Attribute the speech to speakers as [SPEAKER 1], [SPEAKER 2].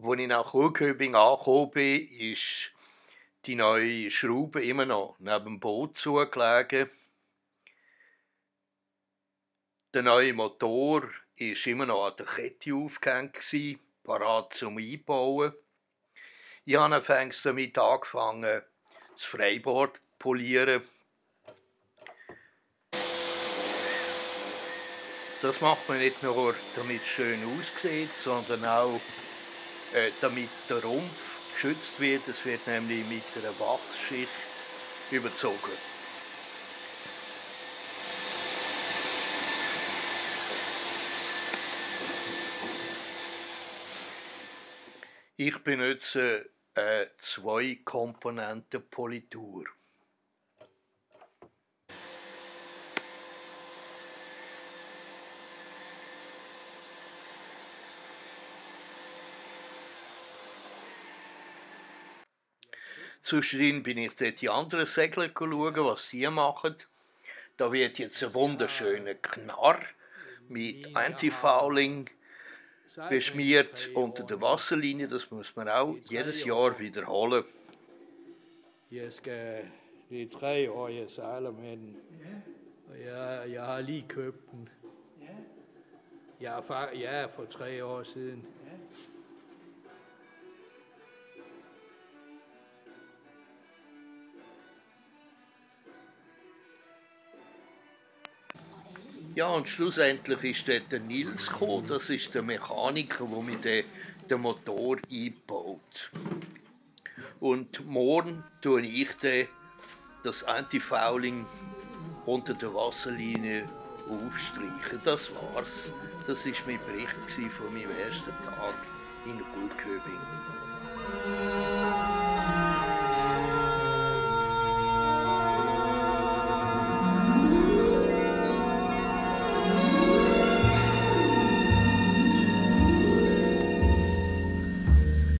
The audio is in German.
[SPEAKER 1] Als ich nach Churköping angekommen bin, ist die neue Schraube immer noch neben dem Boot zugelegen. Der neue Motor war immer noch an der Kette aufgehängt, parat zum Einbauen. Ich habe anfangs damit angefangen, das Freibord zu polieren. Das macht man nicht nur, damit es schön aussieht, sondern auch, damit der Rumpf geschützt wird. Es wird nämlich mit einer Wachsschicht überzogen. Ich benutze eine Zwei-Komponenten-Politur. Zwischendrin bin ich dort die anderen Segler schauen, was sie machen. Da wird jetzt ein wunderschöner Knarr mit Antifouling beschmiert unter der Wasserlinie. Das muss man auch jedes Jahr wiederholen.
[SPEAKER 2] Jeg skal, det er treårige sejler med den. Og jeg, jeg har lige købt den. Jeg er, fak- ja, for tre år siden.
[SPEAKER 1] Ja, und schlussendlich ist dort der Nils gekommen. Das ist der Mechaniker, der mir den, Motor einbaut. Und morgen tue ich das Antifouling unter der Wasserlinie aufstreichen. Das war's. Das war mein Bericht von meinem ersten Tag in Ulköbing.